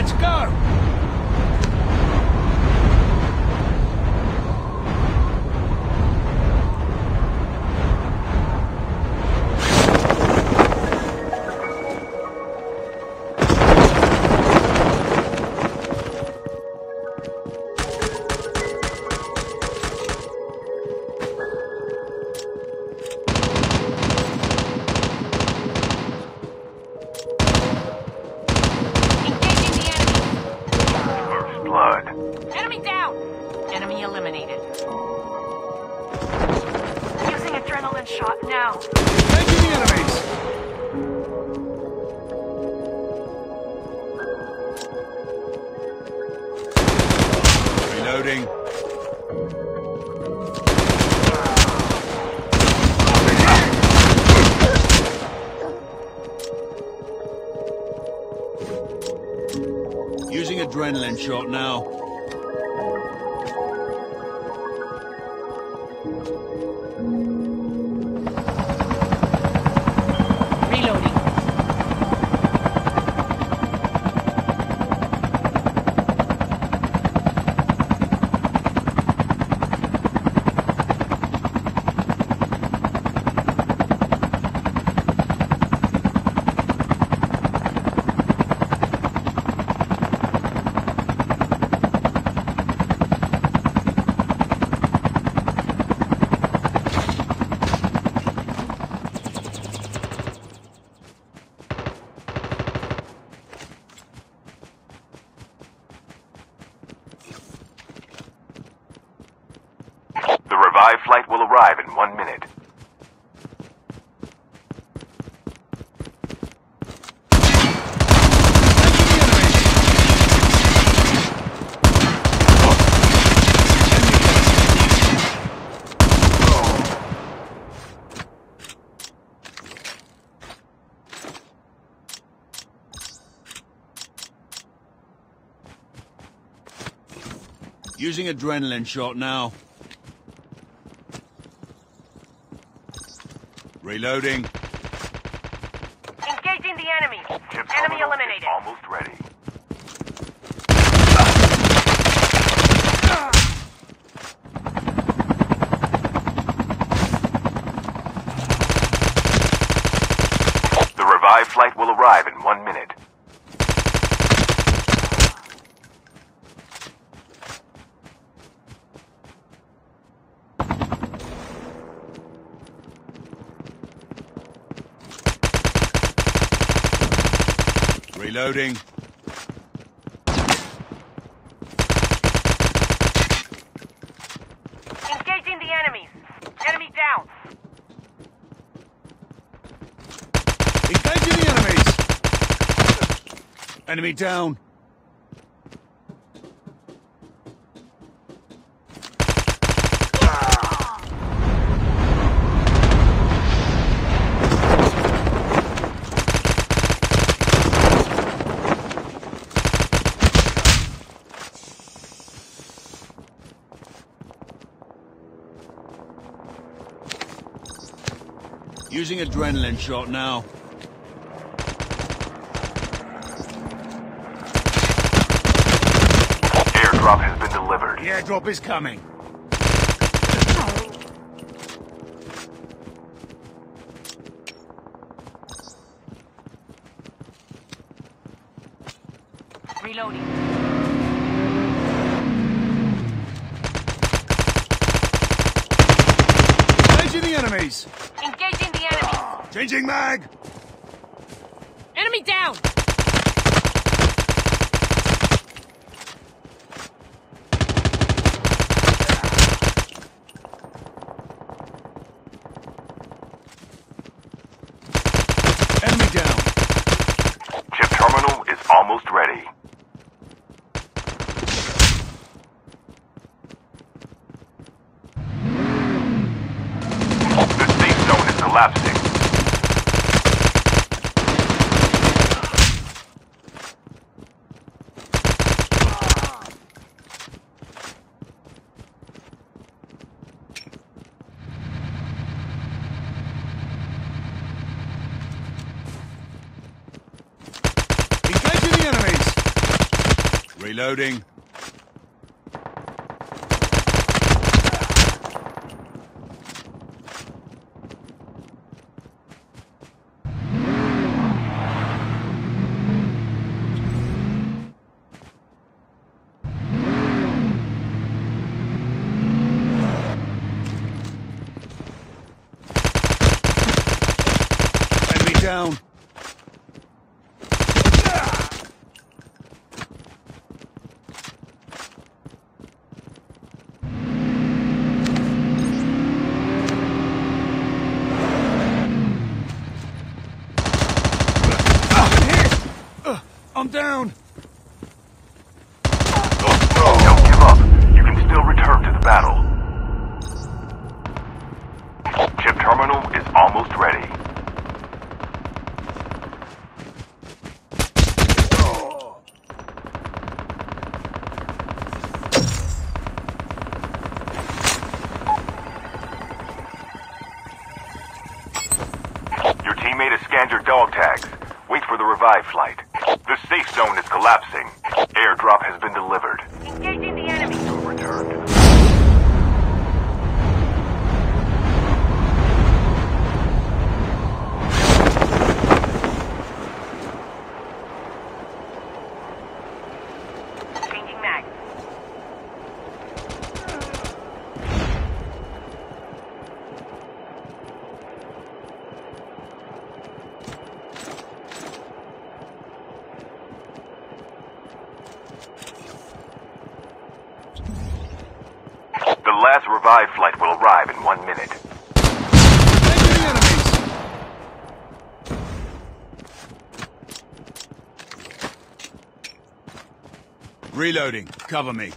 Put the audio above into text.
Let's go! Shot now. Taking the enemies! Reloading. Using adrenaline shot now. Revived flight will arrive in one minute. Using adrenaline shot now. Reloading. Engaging the enemy. Chip Enemy terminal eliminated. almost ready. The revived flight will arrive in one minute. Reloading. Engaging the enemies. Enemy down. Engaging the enemies! Enemy down. Using adrenaline shot now. Airdrop has been delivered. The airdrop is coming. Reloading. Engaging the enemies! Engaging the enemy. Changing mag! Enemy down. Enemy down. Chip terminal is almost ready. The safe zone is collapsing. Engaging the enemies! Reloading. Down. Don't give up. You can still return to the battle. Chip terminal is almost ready. Your teammate has scanned your dog tags. Wait for the revive flight. The safe zone is collapsing. Airdrop has been delivered. Engaging the enemy. Return to the Changing mag. The last revive flight will arrive in one minute. Reloading. Cover me.